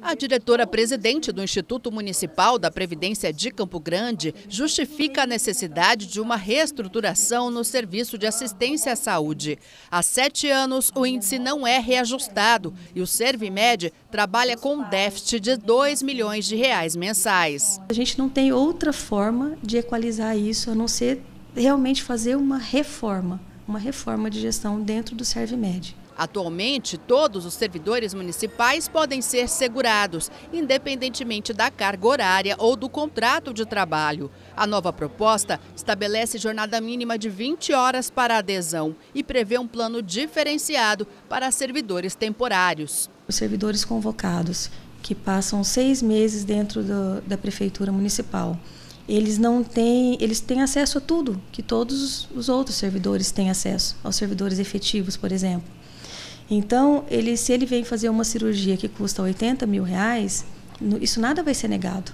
A diretora-presidente do Instituto Municipal da Previdência de Campo Grande justifica a necessidade de uma reestruturação no serviço de assistência à saúde. Há sete anos, o índice não é reajustado e o Servimed trabalha com um déficit de 2 milhões de reais mensais. A gente não tem outra forma de equalizar isso a não ser realmente fazer uma reforma, uma reforma de gestão dentro do Servimed. Atualmente, todos os servidores municipais podem ser segurados, independentemente da carga horária ou do contrato de trabalho. A nova proposta estabelece jornada mínima de 20 horas para adesão e prevê um plano diferenciado para servidores temporários. Os servidores convocados, que passam seis meses dentro do, da prefeitura municipal, eles não têm, eles têm acesso a tudo que todos os outros servidores têm acesso, aos servidores efetivos, por exemplo. Então, ele, se ele vem fazer uma cirurgia que custa 80 mil reais, isso nada vai ser negado.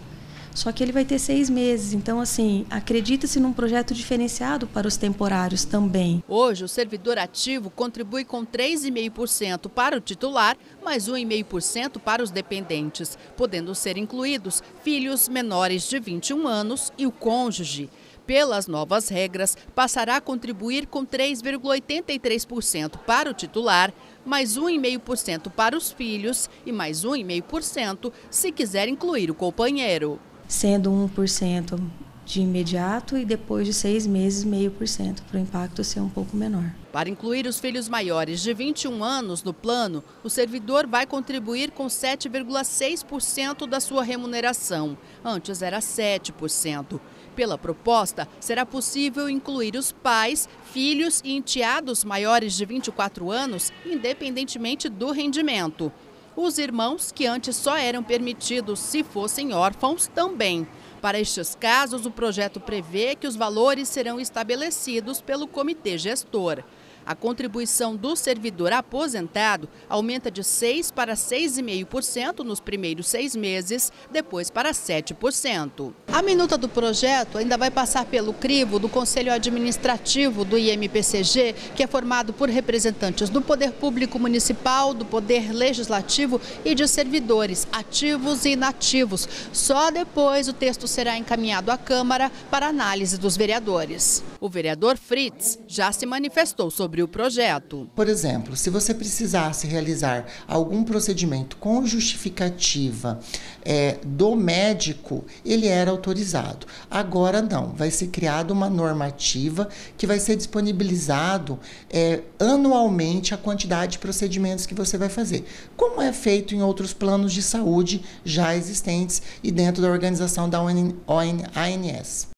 Só que ele vai ter seis meses. Então, assim, acredita-se num projeto diferenciado para os temporários também. Hoje, o servidor ativo contribui com 3,5% para o titular, mais 1,5% para os dependentes, podendo ser incluídos filhos menores de 21 anos e o cônjuge pelas novas regras, passará a contribuir com 3,83% para o titular, mais 1,5% para os filhos e mais 1,5% se quiser incluir o companheiro. Sendo 1% de imediato e depois de seis meses, meio por cento, para o impacto ser um pouco menor. Para incluir os filhos maiores de 21 anos no plano, o servidor vai contribuir com 7,6% da sua remuneração. Antes era 7%. Pela proposta, será possível incluir os pais, filhos e enteados maiores de 24 anos, independentemente do rendimento. Os irmãos, que antes só eram permitidos se fossem órfãos, também. Para estes casos, o projeto prevê que os valores serão estabelecidos pelo comitê gestor. A contribuição do servidor aposentado aumenta de 6% para 6,5% nos primeiros seis meses, depois para 7%. A minuta do projeto ainda vai passar pelo crivo do Conselho Administrativo do IMPCG, que é formado por representantes do Poder Público Municipal, do Poder Legislativo e de servidores ativos e inativos. Só depois o texto será encaminhado à Câmara para análise dos vereadores. O vereador Fritz já se manifestou sobre sobre o projeto. Por exemplo, se você precisasse realizar algum procedimento com justificativa é, do médico, ele era autorizado. Agora não, vai ser criada uma normativa que vai ser disponibilizado é, anualmente a quantidade de procedimentos que você vai fazer, como é feito em outros planos de saúde já existentes e dentro da organização da ONS.